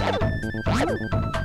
Hadi.